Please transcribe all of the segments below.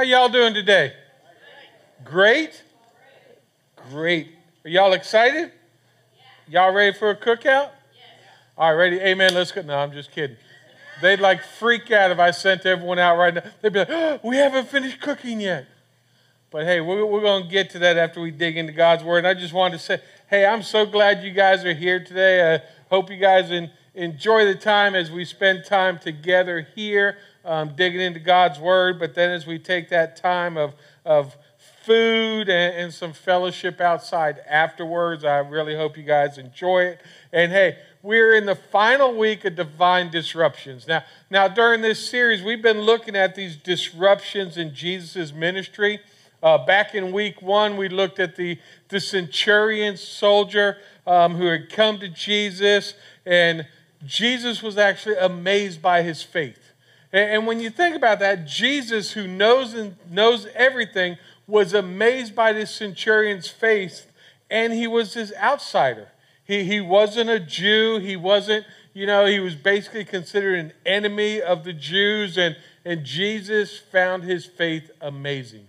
How y'all doing today? Great? Great. Are y'all excited? Y'all ready for a cookout? All right, ready? Amen. Let's go. No, I'm just kidding. They'd like freak out if I sent everyone out right now. They'd be like, oh, we haven't finished cooking yet. But hey, we're, we're going to get to that after we dig into God's Word. And I just wanted to say, hey, I'm so glad you guys are here today. I hope you guys in, enjoy the time as we spend time together here um, digging into God's Word, but then as we take that time of, of food and, and some fellowship outside afterwards, I really hope you guys enjoy it. And hey, we're in the final week of divine disruptions. Now, now during this series, we've been looking at these disruptions in Jesus' ministry. Uh, back in week one, we looked at the, the centurion soldier um, who had come to Jesus, and Jesus was actually amazed by his faith. And when you think about that, Jesus, who knows and knows everything, was amazed by this centurion's faith, and he was his outsider. He, he wasn't a Jew. He wasn't, you know, he was basically considered an enemy of the Jews, and, and Jesus found his faith amazing.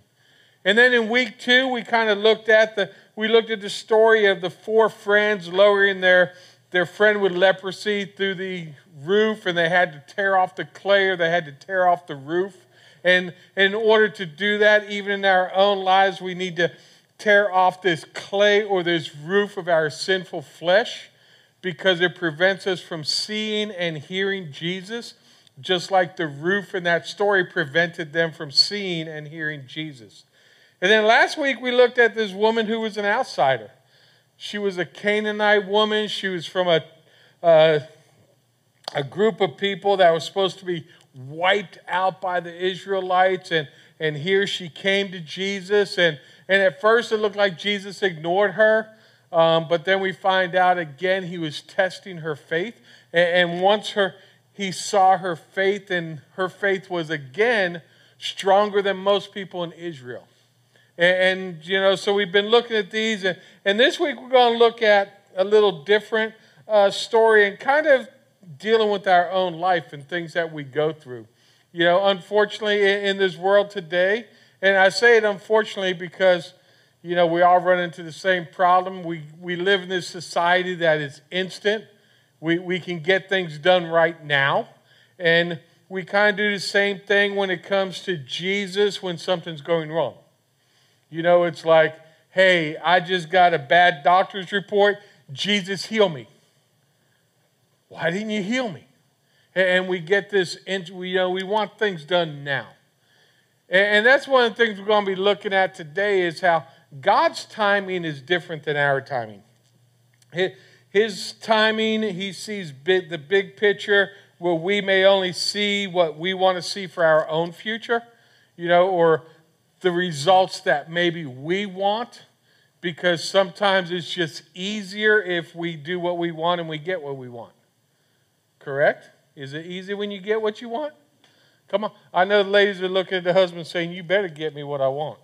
And then in week two, we kind of looked at the we looked at the story of the four friends lowering their their friend with leprosy through the roof and they had to tear off the clay or they had to tear off the roof. And in order to do that, even in our own lives, we need to tear off this clay or this roof of our sinful flesh because it prevents us from seeing and hearing Jesus, just like the roof in that story prevented them from seeing and hearing Jesus. And then last week we looked at this woman who was an outsider. She was a Canaanite woman. She was from a, uh, a group of people that was supposed to be wiped out by the Israelites. And, and here she came to Jesus. And, and at first it looked like Jesus ignored her. Um, but then we find out again he was testing her faith. And, and once her, he saw her faith, and her faith was again stronger than most people in Israel. And, and, you know, so we've been looking at these. And, and this week we're going to look at a little different uh, story and kind of dealing with our own life and things that we go through. You know, unfortunately, in, in this world today, and I say it unfortunately because, you know, we all run into the same problem. We, we live in this society that is instant. We, we can get things done right now. And we kind of do the same thing when it comes to Jesus when something's going wrong. You know, it's like, hey, I just got a bad doctor's report. Jesus, heal me. Why didn't you heal me? And we get this, into, you know, we want things done now. And that's one of the things we're going to be looking at today is how God's timing is different than our timing. His timing, he sees the big picture where we may only see what we want to see for our own future, you know, or the results that maybe we want because sometimes it's just easier if we do what we want and we get what we want. Correct? Is it easy when you get what you want? Come on. I know the ladies are looking at the husband saying, You better get me what I want.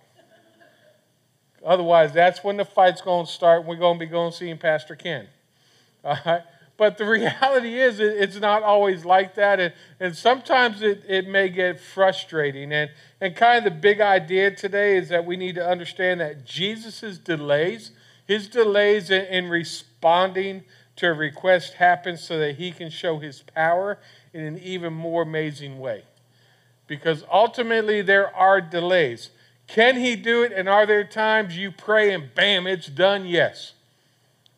Otherwise, that's when the fight's going to start and we're going to be going seeing Pastor Ken. All right? But the reality is, it's not always like that. And, and sometimes it, it may get frustrating. And, and kind of the big idea today is that we need to understand that Jesus' delays, his delays in, in responding to a request happens so that he can show his power in an even more amazing way. Because ultimately, there are delays. Can he do it? And are there times you pray and bam, it's done? Yes.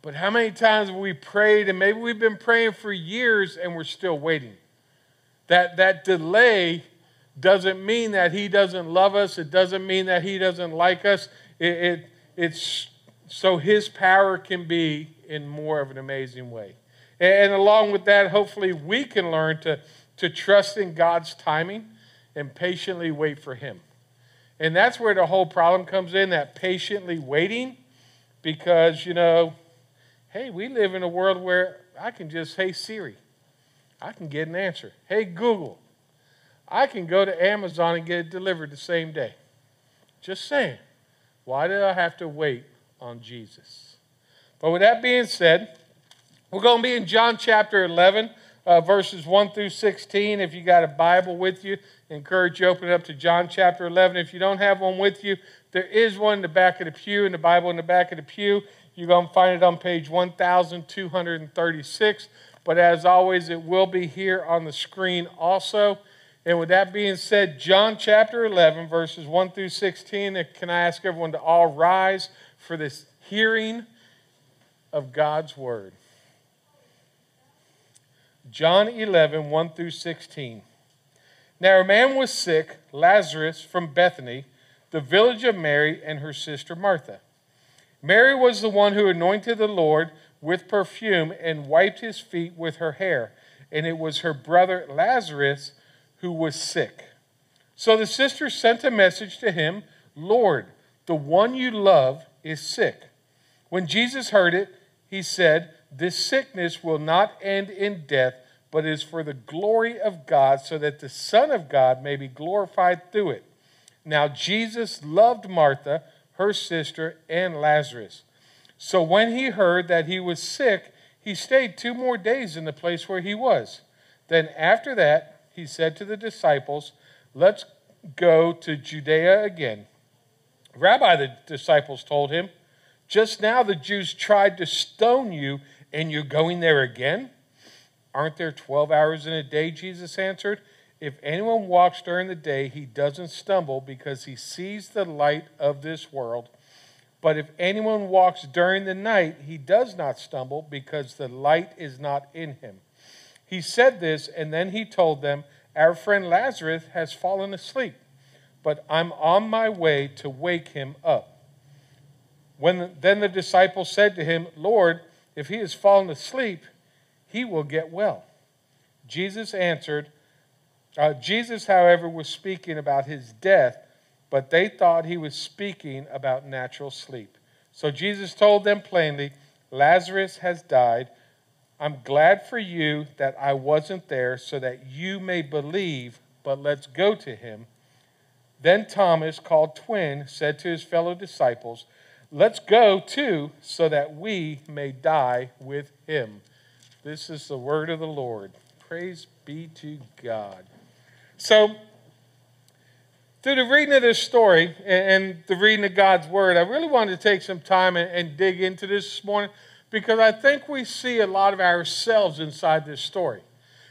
But how many times have we prayed and maybe we've been praying for years and we're still waiting? That, that delay doesn't mean that he doesn't love us. It doesn't mean that he doesn't like us. It, it, it's so his power can be in more of an amazing way. And, and along with that, hopefully we can learn to, to trust in God's timing and patiently wait for him. And that's where the whole problem comes in that patiently waiting because, you know, Hey, we live in a world where I can just, hey, Siri, I can get an answer. Hey, Google, I can go to Amazon and get it delivered the same day. Just saying. Why did I have to wait on Jesus? But with that being said, we're going to be in John chapter 11. uh, verses 1 through 16. If you got a Bible with you, encourage you open it up to John chapter 11. If you don't have one with you, there is one in the back of the pew, in the Bible in the back of the pew. You're going to find it on page 1236. But as always, it will be here on the screen also. And with that being said, John chapter 11, verses 1 through 16, can I ask everyone to all rise for this hearing of God's word? John 11, 1 through 16. Now a man was sick, Lazarus from Bethany, the village of Mary and her sister Martha. Mary was the one who anointed the Lord with perfume and wiped his feet with her hair, and it was her brother Lazarus who was sick. So the sister sent a message to him Lord, the one you love is sick. When Jesus heard it, he said, This sickness will not end in death but is for the glory of God, so that the Son of God may be glorified through it. Now, Jesus loved Martha, her sister, and Lazarus. So when he heard that he was sick, he stayed two more days in the place where he was. Then, after that, he said to the disciples, Let's go to Judea again. Rabbi, the disciples told him, Just now the Jews tried to stone you, and you're going there again? Aren't there 12 hours in a day? Jesus answered. If anyone walks during the day, he doesn't stumble because he sees the light of this world. But if anyone walks during the night, he does not stumble because the light is not in him. He said this, and then he told them, Our friend Lazarus has fallen asleep, but I'm on my way to wake him up. When then the disciples said to him, Lord, if he has fallen asleep, he will get well. Jesus answered, uh, Jesus, however, was speaking about his death, but they thought he was speaking about natural sleep. So Jesus told them plainly, Lazarus has died. I'm glad for you that I wasn't there so that you may believe, but let's go to him. Then Thomas, called Twin, said to his fellow disciples, Let's go too, so that we may die with him. This is the word of the Lord. Praise be to God. So, through the reading of this story and the reading of God's word, I really wanted to take some time and, dig into this this morning because I think we see a lot of ourselves inside this story.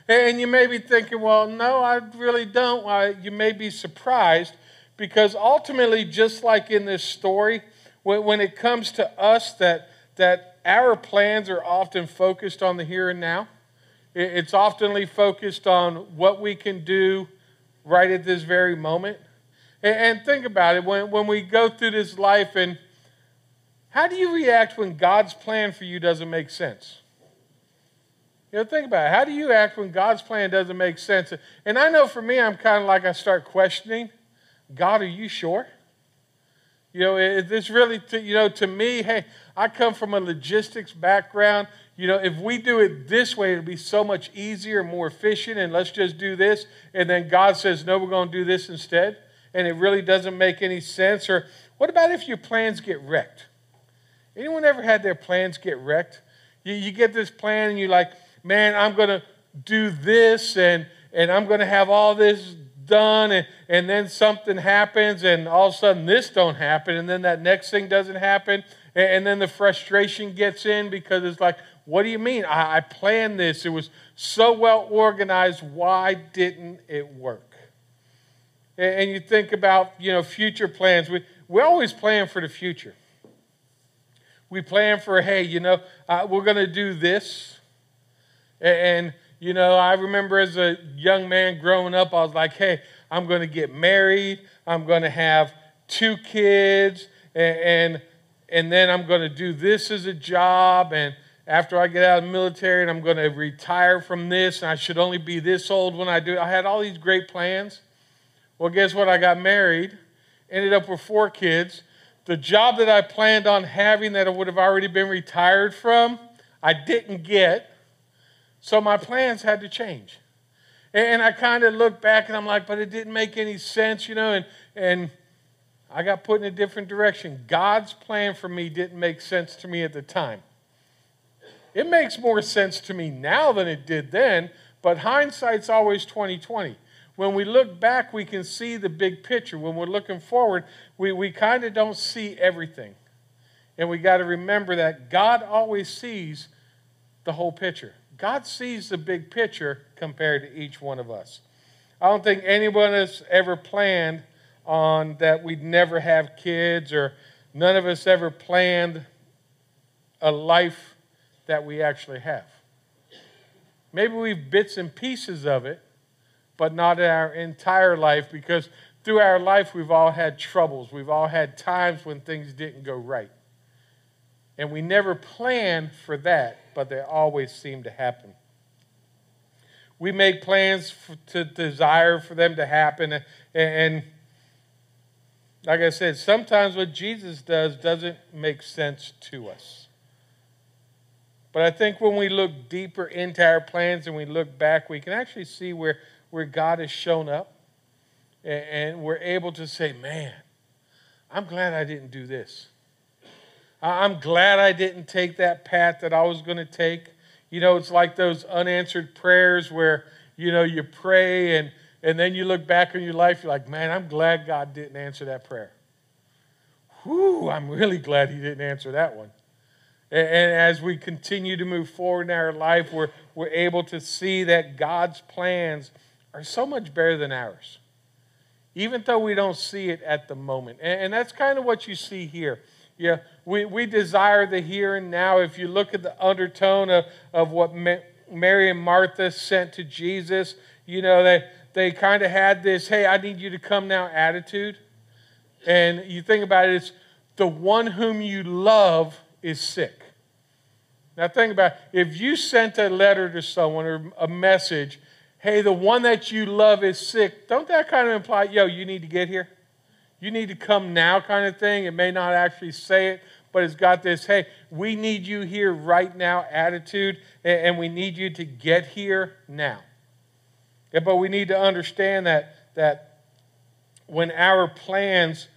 And you may be thinking, well, no, I really don't. You may be surprised because ultimately, just like in this story, when it comes to us that, that our plans are often focused on the here and now. It's oftenly focused on what we can do right at this very moment. And think about it when, when we go through this life, and how do you react when God's plan for you doesn't make sense? You know, think about it. How do you act when God's plan doesn't make sense? And I know for me, I'm kind of like I start questioning God, are you sure? You know, it's really, to, you know, to me, hey, I come from a logistics background. You know, if we do it this way, it'll be so much easier, more efficient, and let's just do this. And then God says, no, we're going to do this instead. And it really doesn't make any sense. Or what about if your plans get wrecked? Anyone ever had their plans get wrecked? You, you get this plan and you're like, man, I'm going to do this and, and I'm going to have all this done and, and then something happens and all of a sudden this don't happen and then that next thing doesn't happen and, and then the frustration gets in because it's like what do you mean? I, I planned this. It was so well organized. Why didn't it work? And, and you think about you know future plans. We, we always plan for the future. We plan for hey you know uh, we're going to do this. And, and you know, I remember as a young man growing up, I was like, hey, I'm going to get married. I'm going to have two kids. And, and, and then I'm going to do this as a job. And after I get out of the military, and I'm going to retire from this. And I should only be this old when I do. I had all these great plans. Well, guess what? I got married, ended up with four kids. The job that I planned on having that I would have already been retired from, I didn't get. So my plans had to change. And I kind of look back and I'm like, but it didn't make any sense, you know, and, and I got put in a different direction. God's plan for me didn't make sense to me at the time. It makes more sense to me now than it did then, but hindsight's always 2020. When we look back, we can see the big picture. When we're looking forward, we, we kind of don't see everything. And we got to remember that God always sees the whole picture. God sees the big picture compared to each one of us. I don't think anyone has ever planned on that we'd never have kids, or none of us ever planned a life that we actually have. Maybe we've bits and pieces of it, but not in our entire life because through our life we've all had troubles. We've all had times when things didn't go right. And we never planned for that, but they always seem to happen. We make plans for, to desire for them to happen. And, and like I said, sometimes what Jesus does doesn't make sense to us. But I think when we look deeper into our plans and we look back, we can actually see where, where God has shown up. And, we're able to say, man, I'm glad I didn't do this. I'm glad I didn't take that path that I was going to take. You know, it's like those unanswered prayers where, you know, you pray and, and then you look back on your life, you're like, man, I'm glad God didn't answer that prayer. Whew, I'm really glad He didn't answer that one. And as we continue to move forward in our life, we're, we're able to see that God's plans are so much better than ours, even though we don't see it at the moment. And, that's kind of what you see here. Yeah, we, we desire the here and now. If you look at the undertone of, of what Mary and Martha sent to Jesus, you know, they, they kind of had this, hey, I need you to come now attitude. And you think about it, it's the one whom you love is sick. Now, think about it. if you sent a letter to someone or a message, hey, the one that you love is sick, don't that kind of imply, yo, you need to get here? You need to come now kind of thing. It may not actually say it, but it's got this, hey, we need you here right now attitude, and we need you to get here now. Yeah, but we need to understand that, that when our plans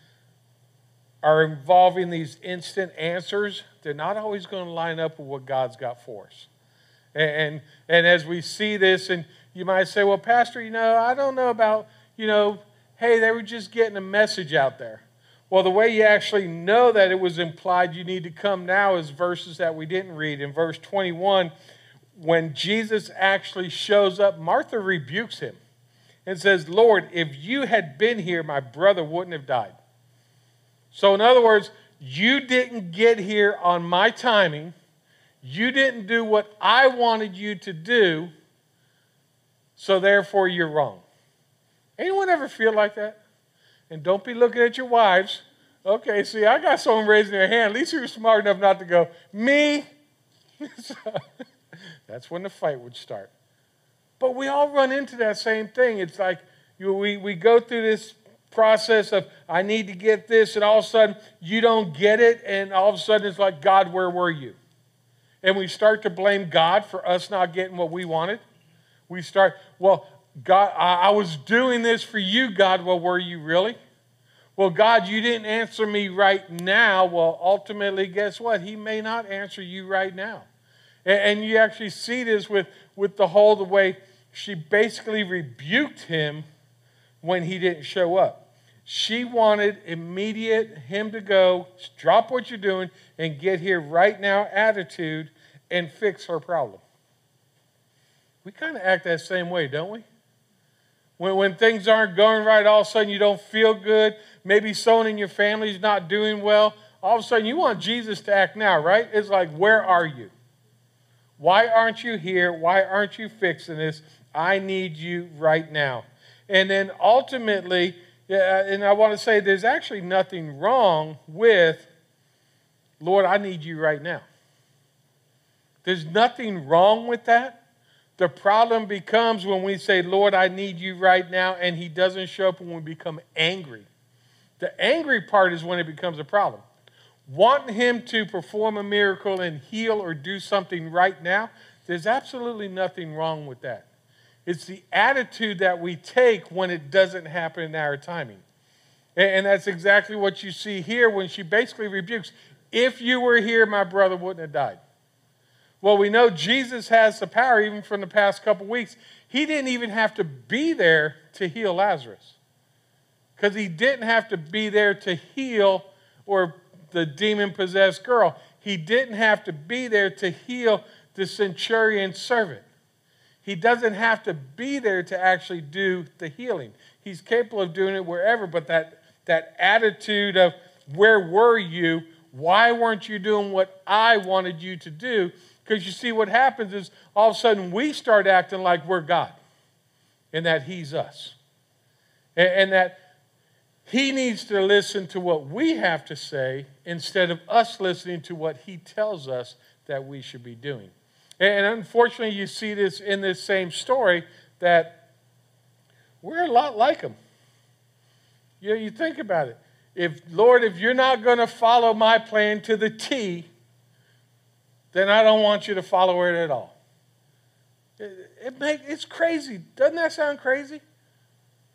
are involving these instant answers, they're not always going to line up with what God's got for us. And, and, as we see this, and you might say, well, Pastor, you know, I don't know about, you know, hey, they were just getting a message out there. Well, the way you actually know that it was implied you need to come now is verses that we didn't read. In verse 21, when Jesus actually shows up, Martha rebukes him and says, Lord, if you had been here, my brother wouldn't have died. So, in other words, you didn't get here on my timing. You didn't do what I wanted you to do. So, therefore, you're wrong. Anyone ever feel like that? And don't be looking at your wives. Okay, see, I got someone raising their hand. At least you're smart enough not to go, me. that's when the fight would start. But we all run into that same thing. It's like you, we, we go through this process of I need to get this, and all of a sudden you don't get it, and all of a sudden it's like, God, where were you? And we start to blame God for us not getting what we wanted. We start, well, God, I, I was doing this for you, God. Well, were you really? Well, God, you didn't answer me right now. Well, ultimately, guess what? He may not answer you right now. And, and you actually see this with, with the whole the way she basically rebuked him when he didn't show up. She wanted immediate him to go, drop what you're doing, and get here right now attitude and fix her problem. We kind of act that same way, don't we? When, when things aren't going right, all of a sudden you don't feel good. Maybe someone in your family is not doing well. All of a sudden you want Jesus to act now, right? It's like, where are you? Why aren't you here? Why aren't you fixing this? I need you right now. And then ultimately, yeah, uh, and I want to say there's actually nothing wrong with, Lord, I need you right now. There's nothing wrong with that. The problem becomes when we say, Lord, I need you right now, and He doesn't show up when we become angry. The angry part is when it becomes a problem. Wanting Him to perform a miracle and heal or do something right now, there's absolutely nothing wrong with that. It's the attitude that we take when it doesn't happen in our timing. And that's exactly what you see here when she basically rebukes if you were here, my brother wouldn't have died. Well, we know Jesus has the power, even from the past couple weeks. He didn't even have to be there to heal Lazarus because he didn't have to be there to heal or the demon possessed girl. He didn't have to be there to heal the centurion servant. He doesn't have to be there to actually do the healing. He's capable of doing it wherever, but that, that attitude of where were you? Why weren't you doing what I wanted you to do? Because you see, what happens is all of a sudden we start acting like we're God and that He's us. And, and that He needs to listen to what we have to say instead of us listening to what He tells us that we should be doing. And unfortunately, you see this in this same story that we're a lot like them. You, know, you think about it. If, Lord, if you're not going to follow my plan to the T, then I don't want you to follow it at all. It, it make, it's crazy. Doesn't that sound crazy?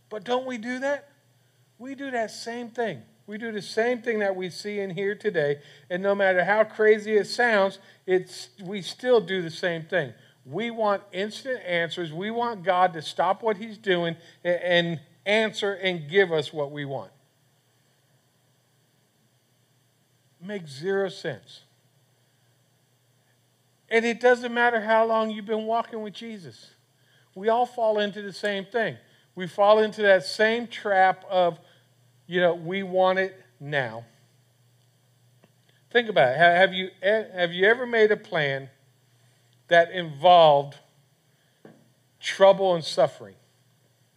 But don't we do that? We do that same thing. We do the same thing that we see in here today, and no matter how crazy it sounds, it's, we still do the same thing. We want instant answers. We want God to stop what He's doing and answer and give us what we want. Makes zero sense. And it doesn't matter how long you've been walking with Jesus. We all fall into the same thing. We fall into that same trap of, you know, we want it now. Think about it. Have you, have you ever made a plan that involved trouble and suffering?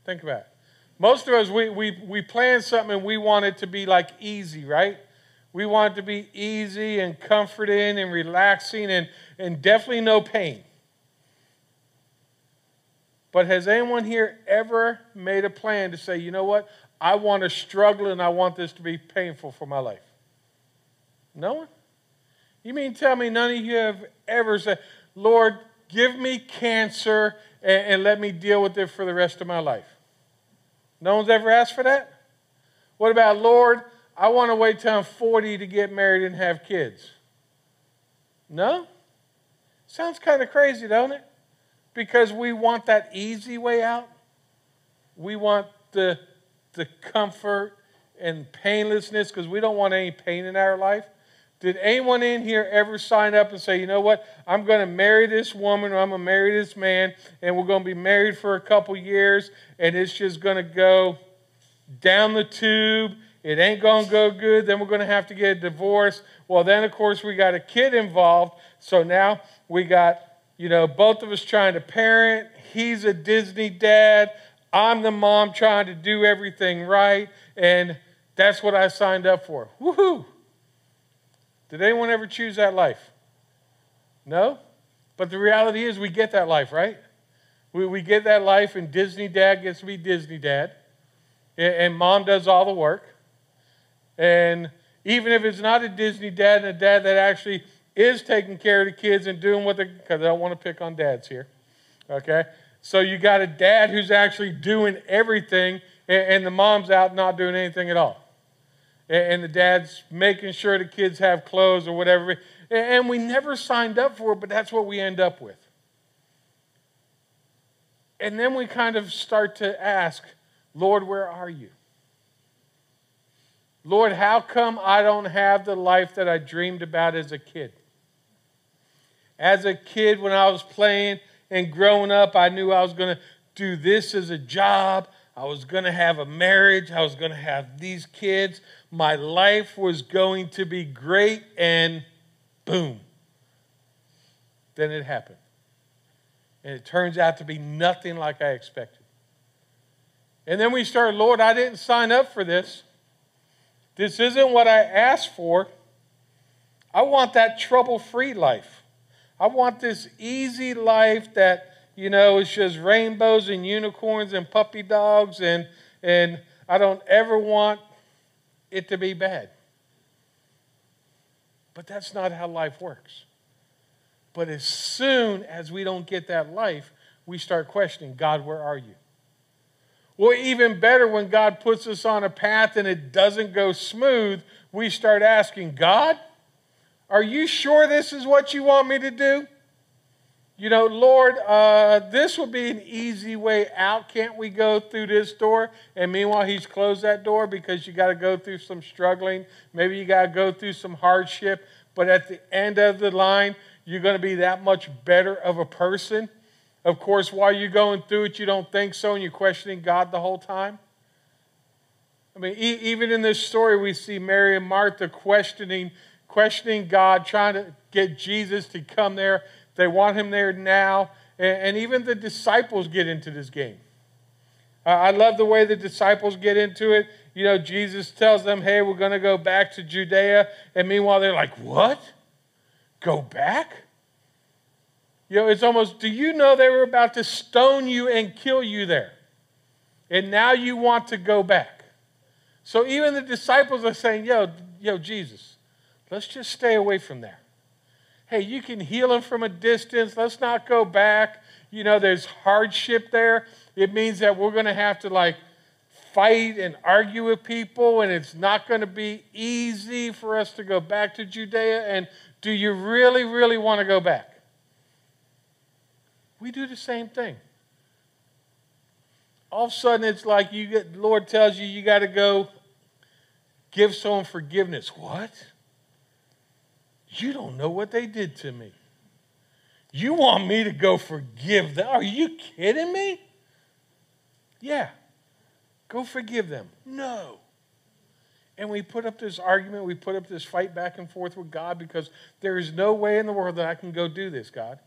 Think about it. Most of us, we, we, we plan something and we want it to be like easy, right? We want it to be easy and comforting and relaxing and, and definitely no pain. But has anyone here ever made a plan to say, you know what? I want to struggle and I want this to be painful for my life? No one? You mean tell me none of you have ever said, Lord, give me cancer and, and let me deal with it for the rest of my life? No one's ever asked for that? What about, Lord, I want to wait till I'm 40 to get married and have kids. No? Sounds kind of crazy, don't it? Because we want that easy way out. We want the, the comfort and painlessness because we don't want any pain in our life. Did anyone in here ever sign up and say, you know what, I'm going to marry this woman or I'm going to marry this man and we're going to be married for a couple years and it's just going to go down the tube it ain't going to go good. Then we're going to have to get a divorce. Well, then, of course, we got a kid involved. So now we got, you know, both of us trying to parent. He's a Disney dad. I'm the mom trying to do everything right. And that's what I signed up for. Woohoo! Did anyone ever choose that life? No? But the reality is, we get that life, right? We, we get that life, and Disney dad gets to be Disney dad, and, and mom does all the work. And even if it's not a Disney dad and a dad that actually is taking care of the kids and doing what they, because I don't want to pick on dads here, okay? So you got a dad who's actually doing everything, and, the mom's out not doing anything at all. And the dad's making sure the kids have clothes or whatever. And we never signed up for it, but that's what we end up with. And then we kind of start to ask, Lord, where are you? Lord, how come I don't have the life that I dreamed about as a kid? As a kid, when I was playing and growing up, I knew I was going to do this as a job. I was going to have a marriage. I was going to have these kids. My life was going to be great, and boom. Then it happened. And it turns out to be nothing like I expected. And then we started, Lord, I didn't sign up for this. This isn't what I asked for. I want that trouble free life. I want this easy life that, you know, is just rainbows and unicorns and puppy dogs, and, and I don't ever want it to be bad. But that's not how life works. But as soon as we don't get that life, we start questioning God, where are you? Well, even better, when God puts us on a path and it doesn't go smooth, we start asking, God, are you sure this is what you want me to do? you know, Lord, uh, this would be an easy way out. Can't we go through this door? And meanwhile, he's closed that door because you got to go through some struggling. Maybe you got to go through some hardship. But at the end of the line, you're going to be that much better of a person. Of course, while you're going through it, you don't think so and you're questioning God the whole time. I mean, e- even in this story, we see Mary and Martha questioning, questioning God, trying to get Jesus to come there they want him there now. And, even the disciples get into this game. I love the way the disciples get into it. You know, Jesus tells them, hey, we're going to go back to Judea. And meanwhile, they're like, what? Go back? You know, it's almost, do you know they were about to stone you and kill you there? And now you want to go back. So even the disciples are saying, yo, yo, Jesus, let's just stay away from there hey, you can heal them from a distance. Let's not go back. You know, there's hardship there. It means that we're going to have to like fight and argue with people, and it's not going to be easy for us to go back to Judea. And do you really, really want to go back? We do the same thing. All of a sudden, it's like you get, Lord tells you you got to go give someone forgiveness. What? You don't know what they did to me. You want me to go forgive them? Are you kidding me? Yeah. Go forgive them. No. And we put up this argument, we put up this fight back and forth with God because there is no way in the world that I can go do this, God.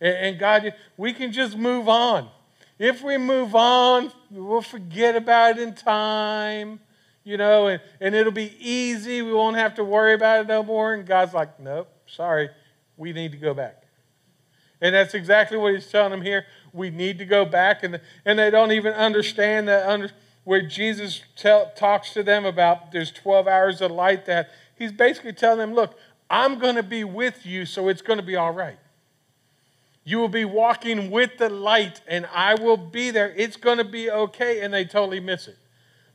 And, God, we can just move on. If we move on, we'll forget about it in time you know, and, and it'll be easy. We won't have to worry about it no more. And God's like, nope, sorry, we need to go back. And that's exactly what he's telling them here. We need to go back. And, and they don't even understand that under, where Jesus tell, talks to them about there's 12 hours of light that he's basically telling them, look, I'm going to be with you, so it's going to be all right. You will be walking with the light, and I will be there. It's going to be okay. And they totally miss it.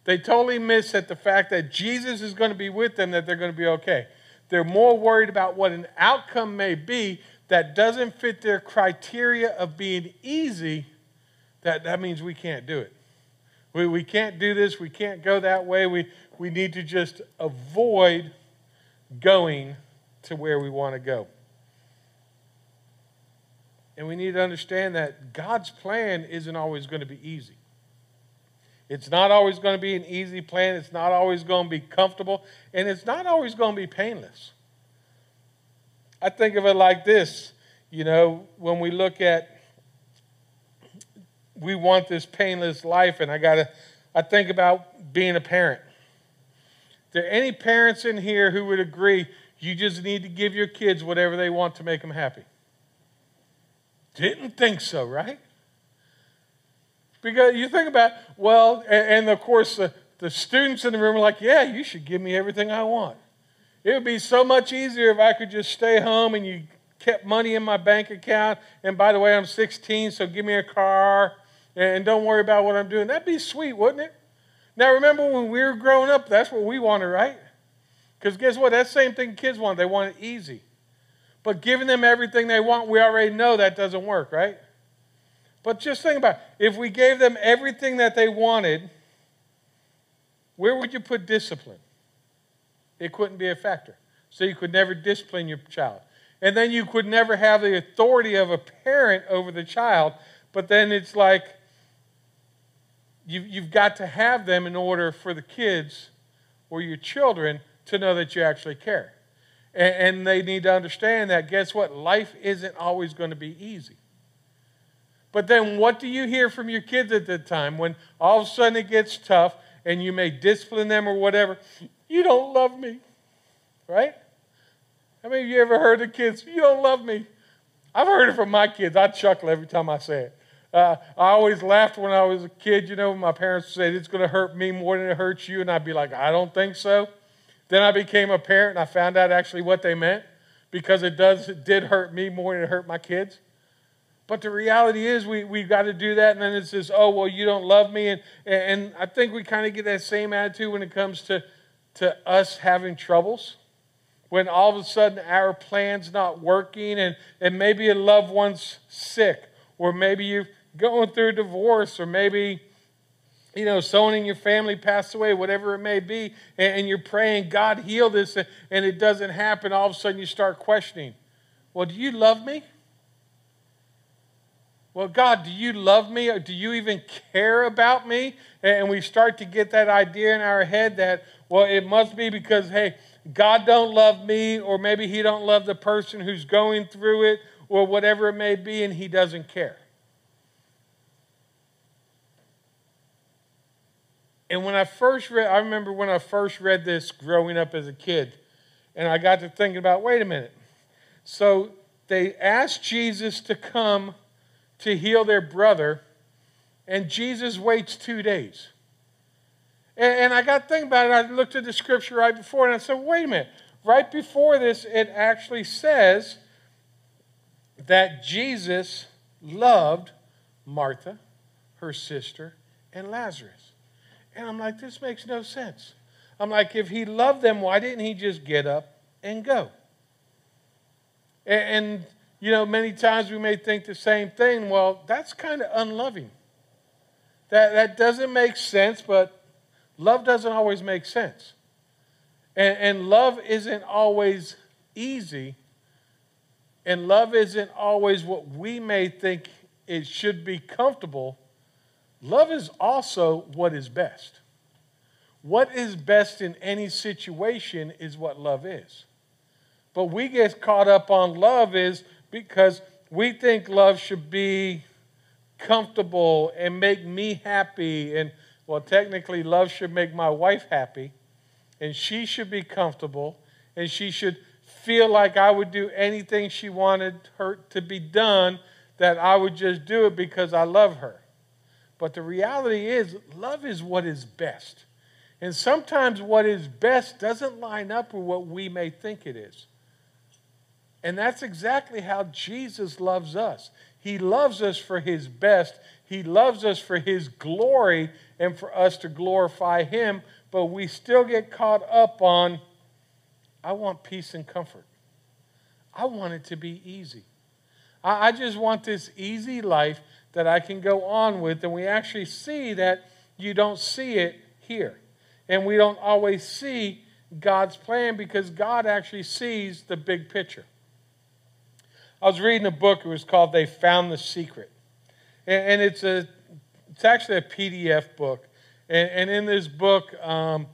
They totally miss that the fact that Jesus is going to be with them, that they're going to be okay. They're more worried about what an outcome may be that doesn't fit their criteria of being easy, that, that means we can't do it. We, we can't do this. We can't go that way. We, we need to just avoid going to where we want to go. And we need to understand that God's plan isn't always going to be easy. It's not always going to be an easy plan. It's not always going to be comfortable. And it's not always going to be painless. I think of it like this you know, when we look at, we want this painless life, and I got to, I think about being a parent. There any parents in here who would agree you just need to give your kids whatever they want to make them happy? Didn't think so, right? Because you think about, well, and, and of course, the, the students in the room are like, yeah, you should give me everything I want. It would be so much easier if I could just stay home and you kept money in my bank account. And by the way, I'm 16, so give me a car and don't worry about what I'm doing. That'd be sweet, wouldn't it? Now, remember when we were growing up, that's what we wanted, right? Because guess what? That same thing kids want. They want it easy. But giving them everything they want, we already know that doesn't work, right? But just think about it. if we gave them everything that they wanted, where would you put discipline? It couldn't be a factor. So you could never discipline your child. And then you could never have the authority of a parent over the child. But then it's like you've got to have them in order for the kids or your children to know that you actually care. And they need to understand that, guess what? Life isn't always going to be easy. But then what do you hear from your kids at that time when all of a sudden it gets tough and you may discipline them or whatever? You don't love me, right? How many of you ever heard the kids, you don't love me? I've heard it from my kids. I chuckle every time I say it. Uh, I always laughed when I was a kid, you know, my parents said, it's going to hurt me more than it hurts you. And I'd be like, I don't think so. Then I became a parent and I found out actually what they meant because it, does, it did hurt me more than it hurt my kids. But the reality is, we, we've got to do that, and then it says, oh, well, you don't love me. And, and I think we kind of get that same attitude when it comes to, to us having troubles. when all of a sudden our plan's not working and, and maybe a loved one's sick, or maybe you're going through a divorce, or maybe you know, someone in your family passed away, whatever it may be, and, you're praying, God, heal this, and it doesn't happen, all of a sudden you start questioning, well, do you love me? Well, God, do you love me? Or do you even care about me? And we start to get that idea in our head that, well, it must be because, hey, God don't love me, or maybe he don't love the person who's going through it, or whatever it may be, and he doesn't care. And when I first read, I remember when I first read this growing up as a kid, and I got to thinking about, wait a minute. So they asked Jesus to come to heal their brother, and Jesus waits two days. And, and I got to think about it. I looked at the scripture right before, and I said, wait a minute. Right before this, it actually says that Jesus loved Martha, her sister, and Lazarus. And I'm like, this makes no sense. I'm like, if he loved them, why didn't he just get up and go? And you know, many times we may think the same thing. Well, that's kind of unloving. That, that doesn't make sense, but love doesn't always make sense. And, and love isn't always easy. And love isn't always what we may think it should be comfortable. Love is also what is best. What is best in any situation is what love is. But we get caught up on love is because we think love should be comfortable and make me happy. And, well, technically, love should make my wife happy, and she should be comfortable, and she should feel like I would do anything she wanted her to be done, that I would just do it because I love her. But the reality is, love is what is best. And sometimes what is best doesn't line up with what we may think it is. And that's exactly how Jesus loves us. He loves us for his best. He loves us for his glory and for us to glorify him. But we still get caught up on, I want peace and comfort. I want it to be easy. I, just want this easy life that I can go on with. And we actually see that you don't see it here. And we don't always see God's plan because God actually sees the big picture. I was reading a book. It was called "They Found the Secret," and, it's a it's actually a PDF book. And, and in this book, um,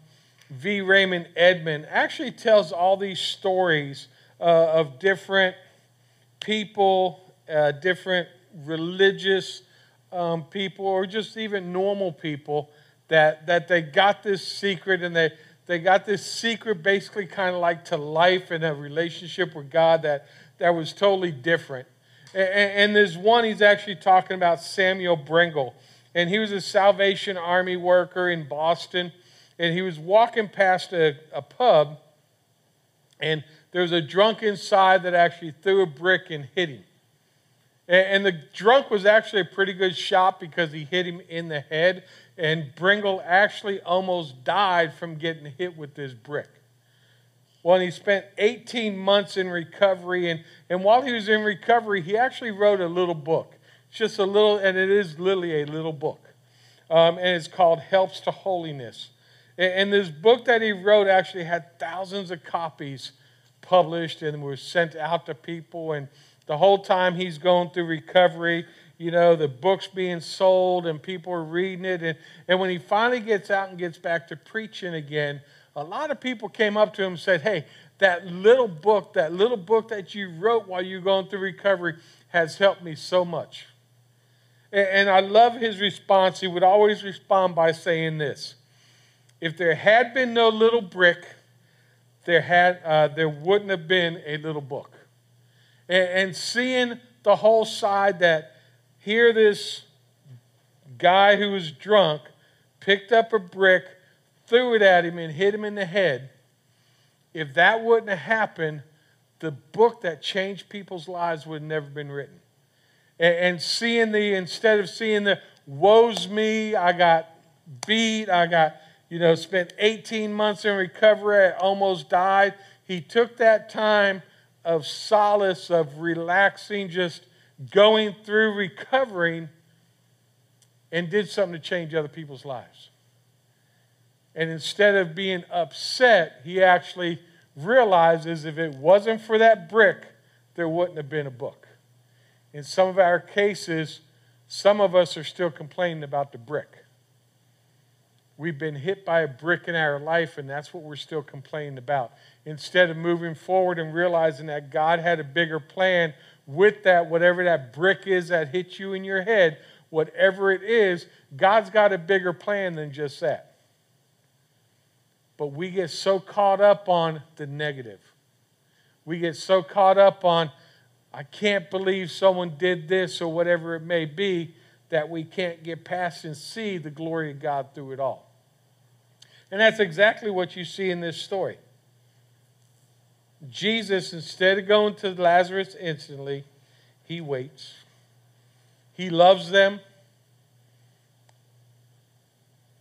V. Raymond Edman actually tells all these stories uh, of different people, uh, different religious um, people, or just even normal people that that they got this secret and they they got this secret basically kind of like to life and a relationship with God that that was totally different. And, and there's one he's actually talking about Samuel Brengle. And he was a Salvation Army worker in Boston. And he was walking past a, a pub. And there was a drunk inside that actually threw a brick and hit him. And, and the drunk was actually a pretty good shot because he hit him in the head. And Brengle actually almost died from getting hit with this brick. Well, and he spent 18 months in recovery. And, and while he was in recovery, he actually wrote a little book. It's just a little, and it is literally a little book. Um, and it's called Helps to Holiness. And, and this book that he wrote actually had thousands of copies published and was sent out to people. And the whole time he's going through recovery, you know, the book's being sold and people are reading it. And, and when he finally gets out and gets back to preaching again, a lot of people came up to him and said, Hey, that little book, that little book that you wrote while you were going through recovery has helped me so much. And I love his response. He would always respond by saying this If there had been no little brick, there, had, uh, there wouldn't have been a little book. And, and seeing the whole side that here this guy who was drunk picked up a brick threw it at him and hit him in the head, if that wouldn't have happened, the book that changed people's lives would have never been written. And, and seeing the, instead of seeing the woes me, I got beat, I got, you know, spent 18 months in recovery, I almost died. He took that time of solace, of relaxing, just going through, recovering, and did something to change other people's lives. And instead of being upset, he actually realizes if it wasn't for that brick, there wouldn't have been a book. In some of our cases, some of us are still complaining about the brick. We've been hit by a brick in our life, and that's what we're still complaining about. Instead of moving forward and realizing that God had a bigger plan with that, whatever that brick is that hit you in your head, whatever it is, God's got a bigger plan than just that. But we get so caught up on the negative. We get so caught up on, I can't believe someone did this or whatever it may be, that we can't get past and see the glory of God through it all. And that's exactly what you see in this story. Jesus, instead of going to Lazarus instantly, he waits. He loves them.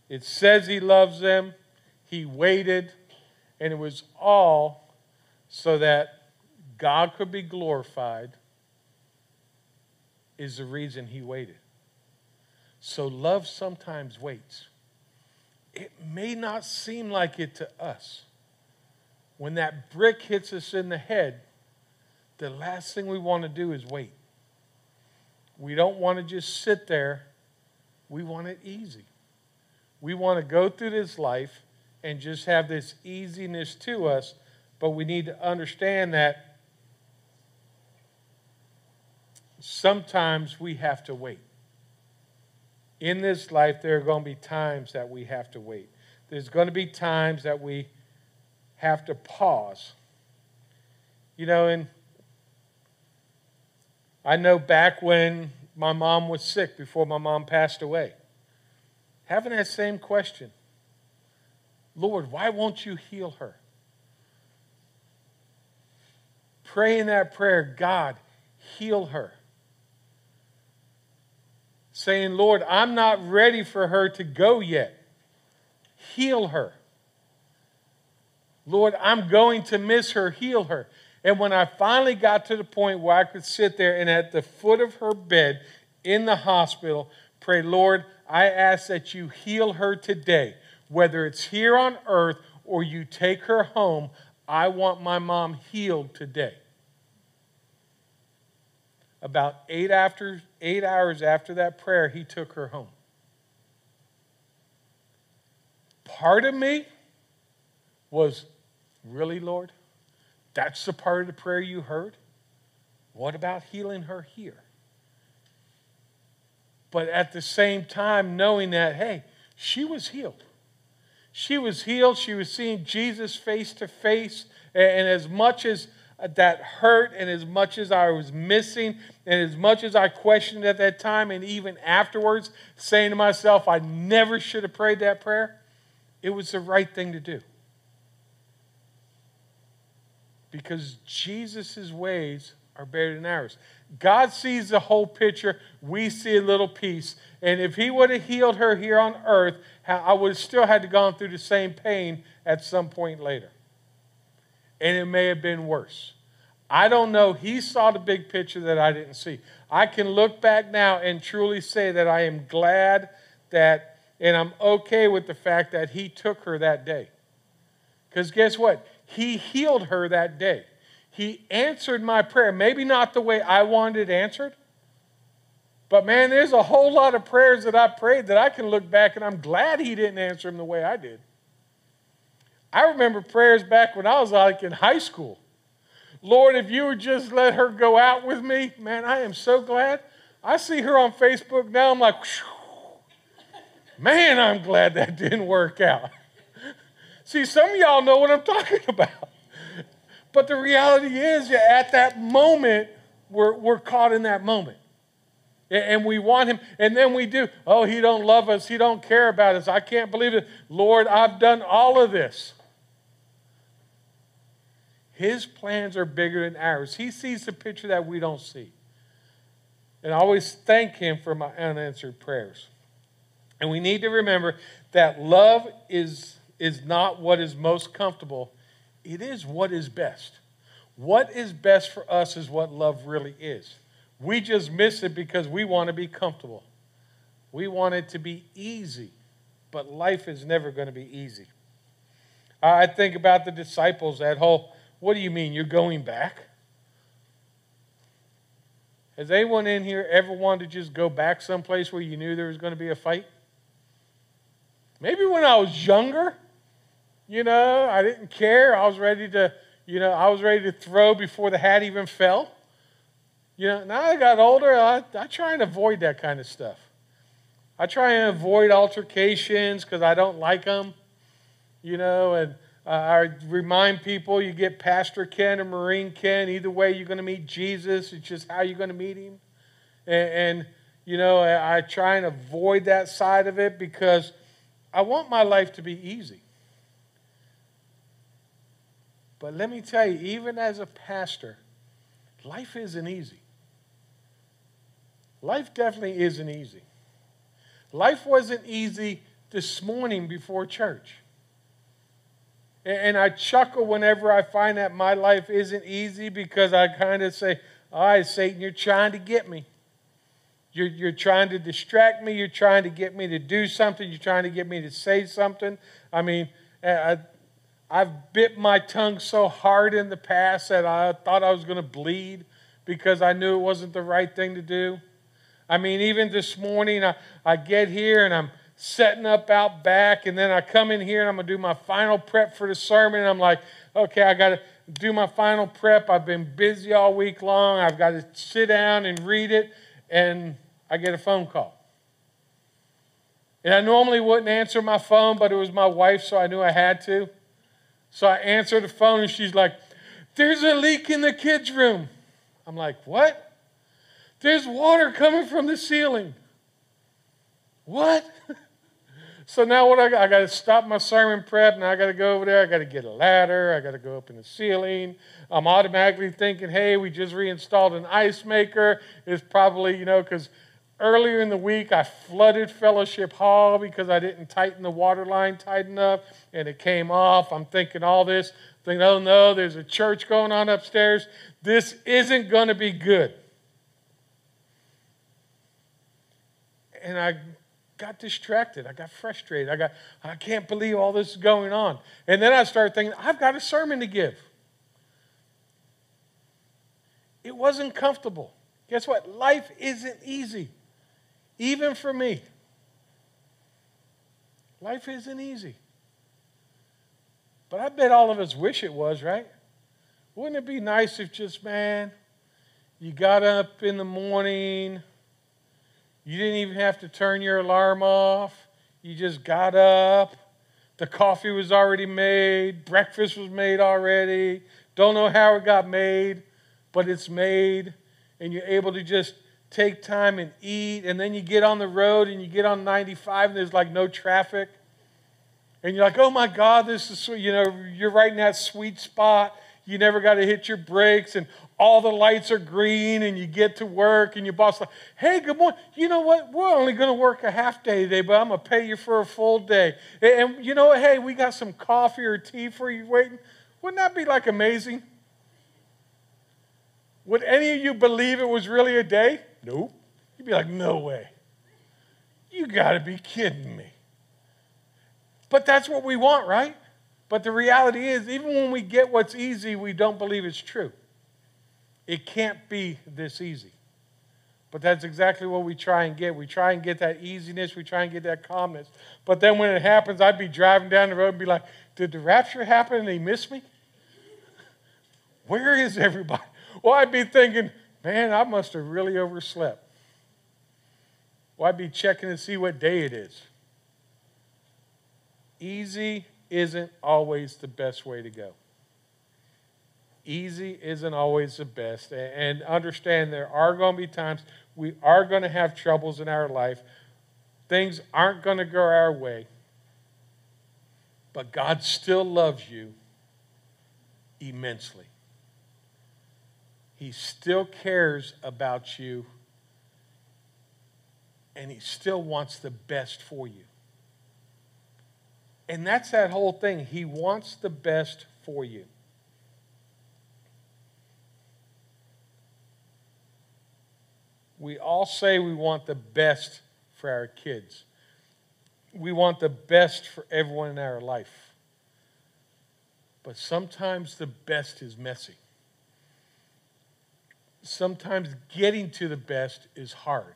It says he loves them. He waited, and it was all so that God could be glorified, is the reason he waited. So love sometimes waits. It may not seem like it to us when that brick hits us in the head, the last thing we want to do is wait. We don't want to just sit there. We want it easy. We want to go through this life and just have this easiness to us, but we need to understand that sometimes we have to wait. In this life, there are going to be times that we have to wait. There's going to be times that we have to pause. You know, and I know back when my mom was sick, before my mom passed away, having that same question Lord, why won't you heal her? Praying that prayer, God, heal her. Saying, Lord, I'm not ready for her to go yet. Heal her. Lord, I'm going to miss her, heal her. And when I finally got to the point where I could sit there and at the foot of her bed in the hospital, pray, Lord, I ask that you heal her today, whether it's here on earth or you take her home. I want my mom healed today. About eight, after, eight hours after that prayer, he took her home. Part of me was Really, Lord? That's the part of the prayer you heard? What about healing her here? But at the same time, knowing that, hey, she was healed. She was healed. She was seeing Jesus face to face. And as much as that hurt, and as much as I was missing, and as much as I questioned at that time, and even afterwards, saying to myself, I never should have prayed that prayer, it was the right thing to do because Jesus' ways are better than ours. God sees the whole picture, we see a little piece. And if He would have healed her here on earth, I would have still had to gone through the same pain at some point later. And it may have been worse. I don't know. He saw the big picture that I didn't see. I can look back now and truly say that I am glad that, and I'm okay with the fact that He took her that day. Because guess what? He healed her that day. He answered my prayer. Maybe not the way I wanted it answered, but man, there's a whole lot of prayers that I prayed that I can look back and I'm glad He didn't answer them the way I did. I remember prayers back when I was like in high school. Lord, if you would just let her go out with me, man, I am so glad. I see her on Facebook now. I'm like, man, I'm glad that didn't work out. See, some of y'all know what I'm talking about. But the reality is, at that moment, we're, we're caught in that moment. And we want him, and then we do, oh, he don't love us, he don't care about us. I can't believe it. Lord, I've done all of this. His plans are bigger than ours. He sees the picture that we don't see. And I always thank him for my unanswered prayers. And we need to remember that love is is not what is most comfortable, it is what is best. What is best for us is what love really is. We just miss it because we want to be comfortable. We want it to be easy, but life is never going to be easy. I think about the disciples, that whole, what do you mean, you're going back? Has anyone in here ever wanted to just go back someplace where you knew there was going to be a fight? Maybe when I was younger, you know, I didn't care. I was ready to, you know, I was ready to throw before the hat even fell. You know, now I got older, I, I try and avoid that kind of stuff. I try and avoid altercations because I don't like them, you know, and uh, I remind people you get Pastor Ken or Marine Ken. Either way, you're going to meet Jesus. It's just how you're going to meet him. And, and you know, I, I try and avoid that side of it because I want my life to be easy. But let me tell you, even as a pastor, life isn't easy. Life definitely isn't easy. Life wasn't easy this morning before church. And I chuckle whenever I find that my life isn't easy because I kind of say, All right, Satan, you're trying to get me. You're, you're trying to distract me. You're trying to get me to do something. You're trying to get me to say something. I mean, I, I've bit my tongue so hard in the past that I thought I was going to bleed because I knew it wasn't the right thing to do. I mean, even this morning, I, I get here and I'm setting up out back, and then I come in here and I'm going to do my final prep for the sermon. And I'm like, okay, I got to do my final prep. I've been busy all week long. I've got to sit down and read it, and I get a phone call. And I normally wouldn't answer my phone, but it was my wife, so I knew I had to. So I answer the phone, and she's like, There's a leak in the kids' room. I'm like, What? There's water coming from the ceiling. What? So now what I got? I got to stop my sermon prep. Now I got to go over there. I got to get a ladder. I got to go up in the ceiling. I'm automatically thinking, hey, we just reinstalled an ice maker. It's probably, you know, because earlier in the week I flooded Fellowship Hall because I didn't tighten the water line tight enough and it came off. I'm thinking all this. Thinking, oh no, there's a church going on upstairs. This isn't going to be good. And I got distracted. I got frustrated. I got, I can't believe all this is going on. And then I started thinking, I've got a sermon to give. It wasn't comfortable. Guess what? Life isn't easy, even for me. Life isn't easy. But I bet all of us wish it was, right? Wouldn't it be nice if just, man, you got up in the morning, you didn't even have to turn your alarm off. You just got up. The coffee was already made. Breakfast was made already. Don't know how it got made, but it's made. And you're able to just take time and eat. And then you get on the road and you get on 95 and there's like no traffic. And you're like, oh my God, this is. You know, you're right in that sweet spot. You never got to hit your brakes. And all the lights are green and you get to work and your boss like, hey, good morning. You know what? We're only going to work a half day today, but I'm going to pay you for a full day. And you know what? Hey, we got some coffee or tea for you waiting. Wouldn't that be like amazing? Would any of you believe it was really a day? Nope. You'd be like, no way. You got to be kidding me. But that's what we want, right? But the reality is, even when we get what's easy, we don't believe it's true. It can't be this easy. But that's exactly what we try and get. We try and get that easiness, we try and get that calmness. But then when it happens, I'd be driving down the road and be like, Did the rapture happen and they miss me? Where is everybody? Well, I'd be thinking, Man, I must have really overslept. Well, I'd be checking to see what day it is. Easy isn't always the best way to go easy isn't always the best. And understand there are going to be times we are going to have troubles in our life. Things aren't going to go our way. But God still loves you immensely. He still cares about you, and He still wants the best for you. And that's that whole thing. He wants the best for you. We all say we want the best for our kids. We want the best for everyone in our life. But sometimes the best is messy. Sometimes getting to the best is hard.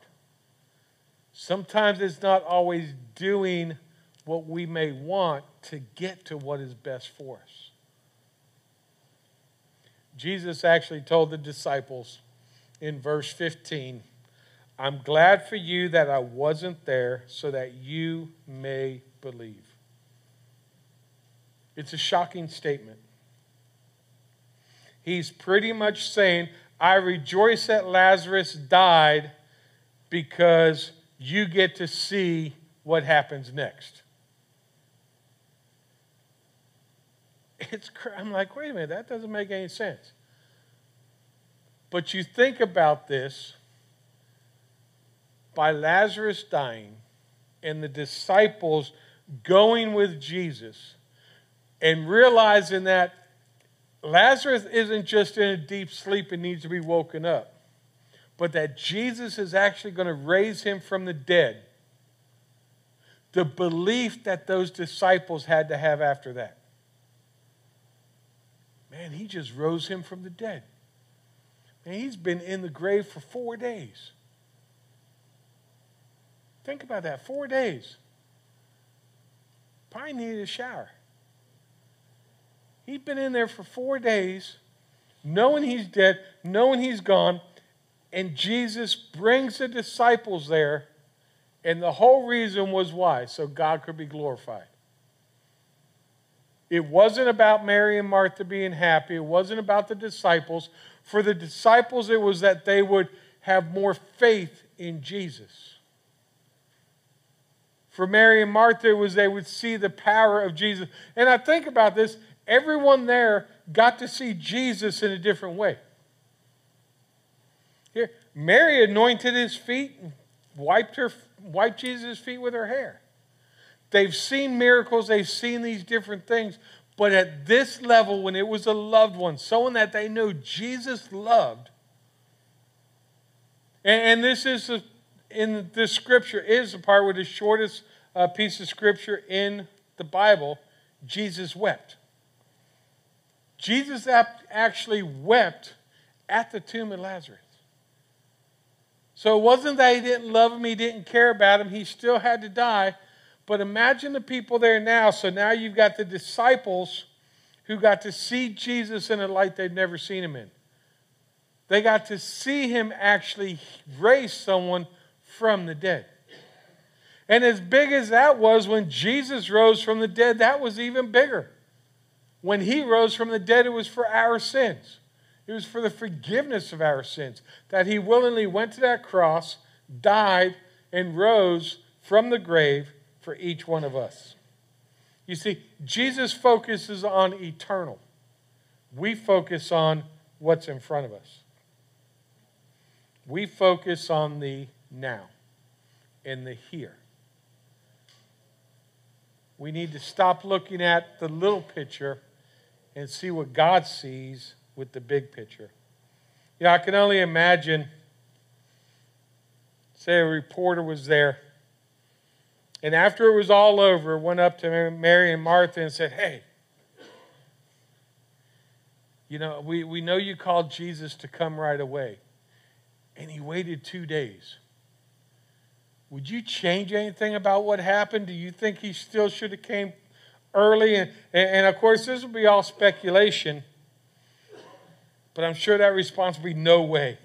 Sometimes it's not always doing what we may want to get to what is best for us. Jesus actually told the disciples in verse 15, I'm glad for you that I wasn't there so that you may believe. It's a shocking statement. He's pretty much saying, I rejoice that Lazarus died because you get to see what happens next. It's, I'm like, wait a minute, that doesn't make any sense. But you think about this by Lazarus dying and the disciples going with Jesus and realizing that Lazarus isn't just in a deep sleep and needs to be woken up, but that Jesus is actually going to raise him from the dead. The belief that those disciples had to have after that. Man, he just rose him from the dead. Man, he's been in the grave for four days. Think about that four days. Probably needed a shower. He'd been in there for four days, knowing he's dead, knowing he's gone, and Jesus brings the disciples there, and the whole reason was why? So God could be glorified. It wasn't about Mary and Martha being happy. It wasn't about the disciples. For the disciples, it was that they would have more faith in Jesus. For Mary and Martha, it was they would see the power of Jesus. And I think about this everyone there got to see Jesus in a different way. Here, Mary anointed his feet and wiped, her, wiped Jesus' feet with her hair. They've seen miracles, they've seen these different things. But at this level, when it was a loved one, someone that they knew Jesus loved, and, and this is a, in this scripture is the part with the shortest uh, piece of scripture in the Bible. Jesus wept. Jesus actually wept at the tomb of Lazarus. So it wasn't that he didn't love him, he didn't care about him, he still had to die. But imagine the people there now. So now you've got the disciples who got to see Jesus in a light they'd never seen him in. They got to see him actually raise someone from the dead. And as big as that was when Jesus rose from the dead, that was even bigger. When he rose from the dead, it was for our sins. It was for the forgiveness of our sins. That he willingly went to that cross, died, and rose from the grave for each one of us. You see, Jesus focuses on eternal. We focus on what's in front of us. We focus on the now and the here. We need to stop looking at the little picture and see what God sees with the big picture. You know, I can only imagine, say, a reporter was there and after it was all over, went up to Mary and Martha and said, Hey, you know, we, we know you called Jesus to come right away. And he waited two days. Would you change anything about what happened? Do you think he still should have came early? And, and, of course, this will be all speculation. But I'm sure that response would be no way.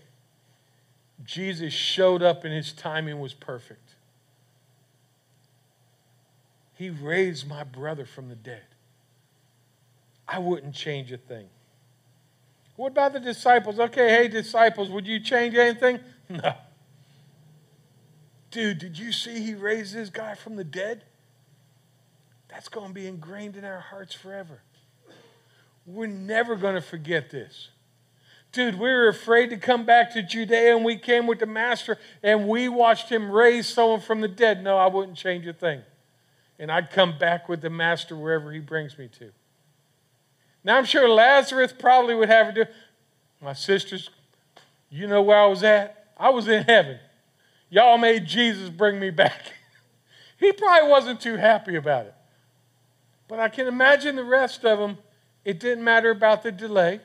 Jesus showed up and his timing was perfect. He raised my brother from the dead. I wouldn't change a thing. What about the disciples? Okay, hey, disciples, would you change anything? No. Dude, did you see he raised this guy from the dead? That's going to be ingrained in our hearts forever. We're never going to forget this. Dude, we were afraid to come back to Judea and we came with the master and we watched him raise someone from the dead. No, I wouldn't change a thing and I'd come back with the master wherever he brings me to. Now, I'm sure Lazarus probably would have to do, my sisters, you know where I was at? I was in heaven. Y'all made Jesus bring me back. he probably wasn't too happy about it. But I can imagine the rest of them. It didn't matter about the delay.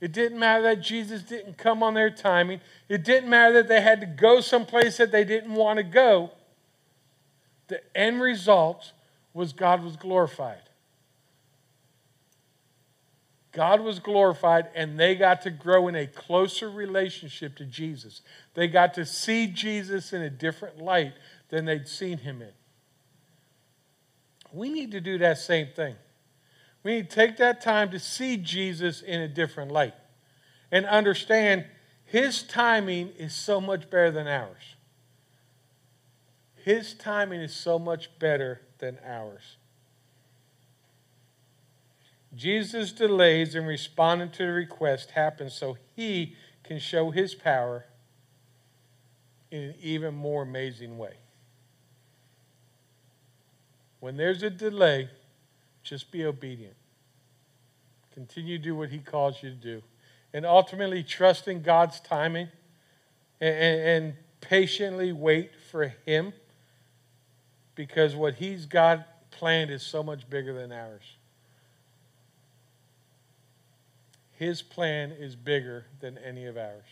It didn't matter that Jesus didn't come on their timing. It didn't matter that they had to go someplace that they didn't want to go. The end result was God was glorified. God was glorified, and they got to grow in a closer relationship to Jesus. They got to see Jesus in a different light than they'd seen him in. We need to do that same thing. We need to take that time to see Jesus in a different light and understand his timing is so much better than ours. His timing is so much better than ours. Jesus' delays in responding to the request happen so he can show his power in an even more amazing way. When there's a delay, just be obedient. Continue to do what he calls you to do. And ultimately, trust in God's timing and, and, and patiently wait for him because what he's got planned is so much bigger than ours. His plan is bigger than any of ours.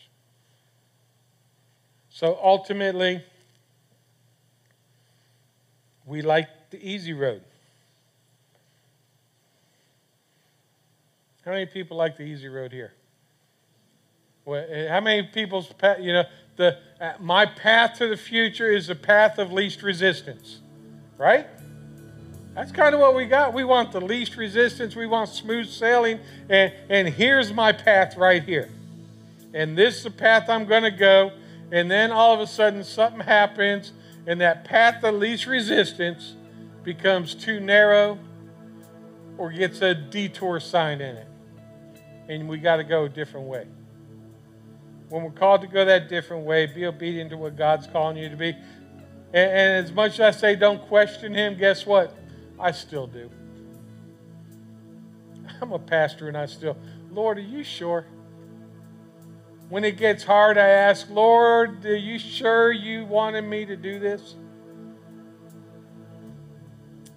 So ultimately, we like the easy road. How many people like the easy road here? Eh, how many people's path, you know the uh, my path to the future is the path of least resistance, right? That's kind of what we got. We want the least resistance. We want smooth sailing. And, and here's my path right here. And this is the path I'm going to go. And then all of a sudden something happens, and that path of least resistance becomes too narrow or gets a detour sign in it. And we got to go a different way. When we're called to go that different way, be obedient to what God's calling you to be. And, and as much as I say don't question Him, guess what? I still do. I'm a pastor and I still, Lord, are you sure? When it gets hard, I ask, Lord, are you sure you wanted me to do this?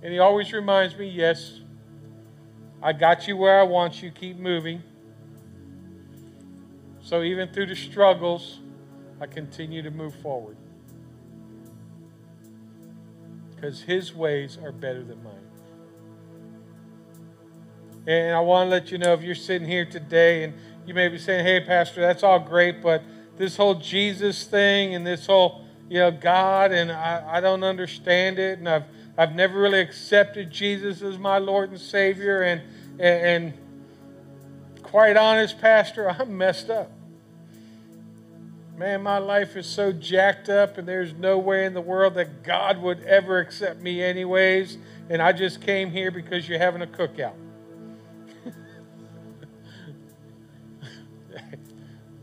And he always reminds me, yes, I got you where I want you. Keep moving. So even through the struggles, I continue to move forward because his ways are better than mine. And I want to let you know if you're sitting here today and you may be saying, hey, Pastor, that's all great, but this whole Jesus thing and this whole, you know, God, and I, I don't understand it, and I've, I've never really accepted Jesus as my Lord and Savior, and, and, and quite honest, Pastor, I'm messed up man, my life is so jacked up, and there's no way in the world that God would ever accept me, anyways. And I just came here because you're having a cookout.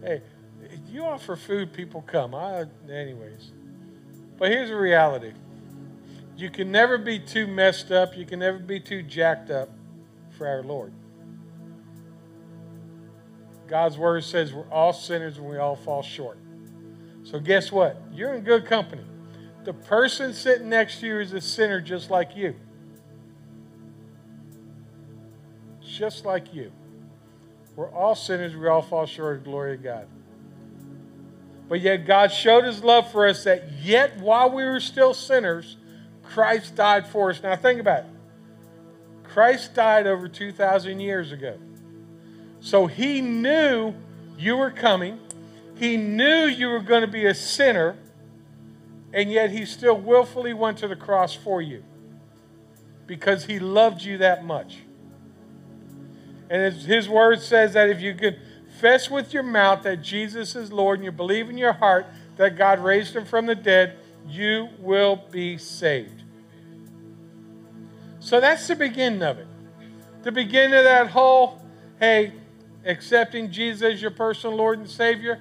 hey, you offer food, people come. I, anyways. But here's the reality you can never be too messed up, you can never be too jacked up for our Lord. God's word says we're all sinners and we all fall short. So, guess what? You're in good company. The person sitting next to you is a sinner just like you. Just like you. We're all sinners. We all fall short of the glory of God. But yet, God showed his love for us that yet while we were still sinners, Christ died for us. Now, think about it. Christ died over 2,000 years ago. So he knew you were coming. He knew you were going to be a sinner, and yet he still willfully went to the cross for you because he loved you that much. And his word says that if you confess with your mouth that Jesus is Lord and you believe in your heart that God raised him from the dead, you will be saved. So that's the beginning of it. The beginning of that whole, hey, accepting Jesus as your personal Lord and Savior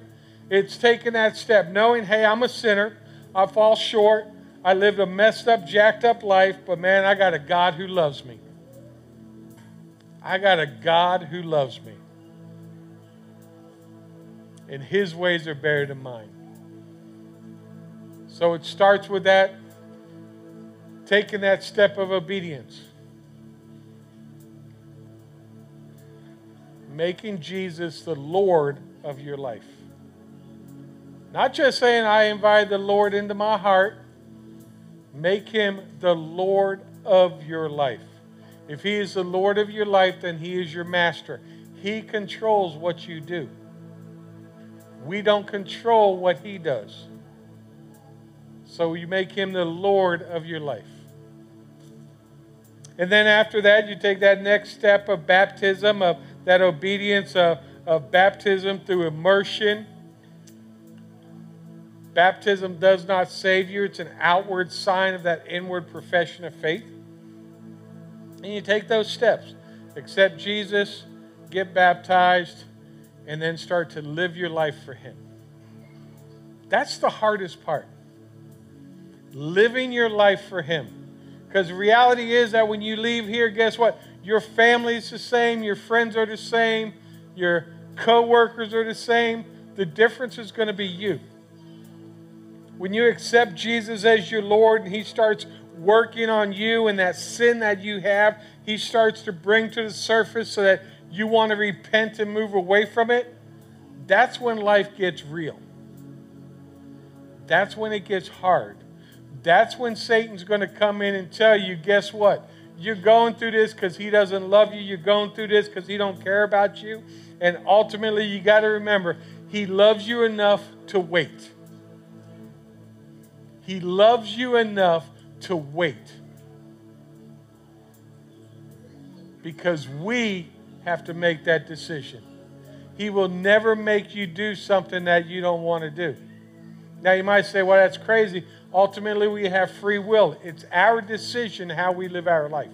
it's taking that step, knowing, hey, I'm a sinner. I fall short. I lived a messed up, jacked up life, but man, I got a God who loves me. I got a God who loves me. and his ways are better than mine. So it starts with that, taking that step of obedience. Making Jesus the Lord of your life. Not just saying, I invite the Lord into my heart. Make him the Lord of your life. If he is the Lord of your life, then he is your master. He controls what you do. We don't control what he does. So you make him the Lord of your life. And then after that, you take that next step of baptism, of that obedience of, of baptism through immersion. Baptism does not save you, it's an outward sign of that inward profession of faith. And you take those steps. Accept Jesus, get baptized, and then start to live your life for Him. That's the hardest part. Living your life for Him. Because the reality is that when you leave here, guess what? Your family is the same, your friends are the same, your co-workers are the same. The difference is going to be you. When you accept Jesus as your Lord and He starts working on you and that sin that you have, He starts to bring to the surface so that you want to repent and move away from it, that's when life gets real. That's when it gets hard. That's when Satan's going to come in and tell you, guess what? You're going through this because he doesn't love you. You're going through this because he don't care about you. And ultimately, you got to remember, he loves you enough to wait. He loves you enough to wait. Because we have to make that decision. He will never make you do something that you don't want to do. Now, you might say, well, that's crazy. Ultimately, we have free will. It's our decision how we live our life.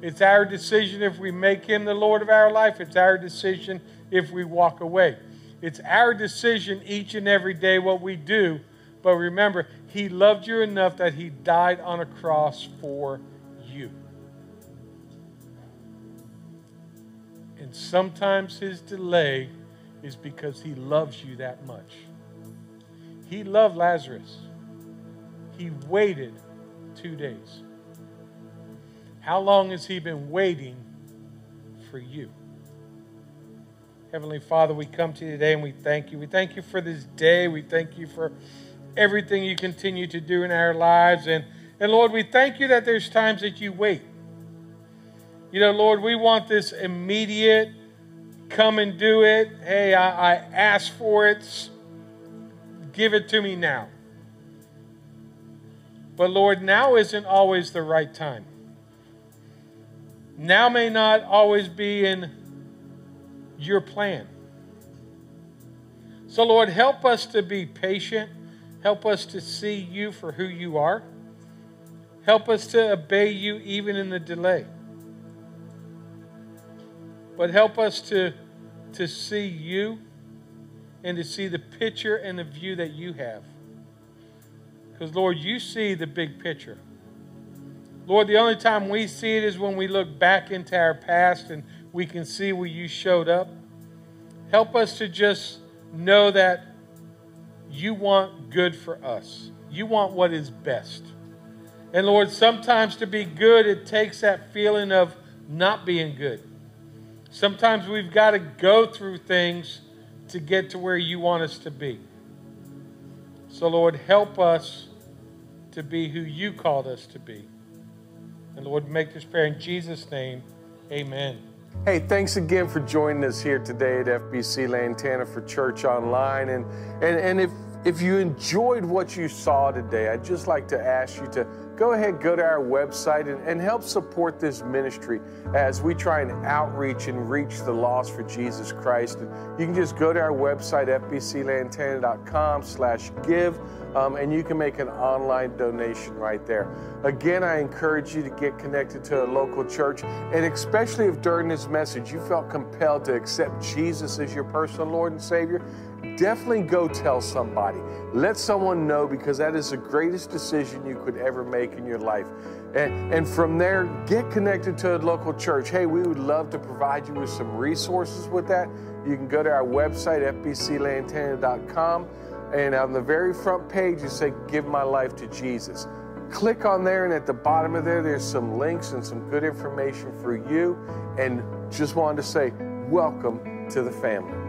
It's our decision if we make Him the Lord of our life. It's our decision if we walk away. It's our decision each and every day what we do. But remember, He loved you enough that He died on a cross for you. And sometimes his delay is because he loves you that much. He loved Lazarus. He waited two days. How long has he been waiting for you? Heavenly Father, we come to you today and we thank you. We thank you for this day. We thank you for everything you continue to do in our lives. And, and Lord, we thank you that there's times that you wait. You know, Lord, we want this immediate, come and do it. Hey, I, I asked for it. Give it to me now. But Lord, now isn't always the right time. Now may not always be in your plan. So, Lord, help us to be patient. Help us to see you for who you are. Help us to obey you even in the delay but help us to, to see you and to see the picture and the view that you have. Because, Lord, you see the big picture. Lord, the only time we see it is when we look back into our past and we can see where you showed up. Help us to just know that you want good for us. You want what is best. And Lord, sometimes to be good, it takes that feeling of not being good. Sometimes we've got to go through things to get to where you want us to be. So, Lord, help us to be who you called us to be. And Lord, make this prayer in Jesus' name. Amen. Hey, thanks again for joining us here today at FBC Lantana for Church Online. And, and, and if, if you enjoyed what you saw today, I'd just like to ask you to go ahead, go to our website and, and help support this ministry as we try and outreach and reach the lost for Jesus Christ. And you can just go to our website, fbclantana.com slash give, um, and you can make an online donation right there. Again, I encourage you to get connected to a local church, and especially if during this message you felt compelled to accept Jesus as your personal Lord and Savior, definitely go tell somebody. Let someone know because that is the greatest decision you could ever make in your life. And, and from there, get connected to a local church. Hey, we would love to provide you with some resources with that. You can go to our website, fbclantana.com, and on the very front page, you say, Give my life to Jesus. Click on there, and at the bottom of there, there's some links and some good information for you. And just wanted to say, Welcome to the family.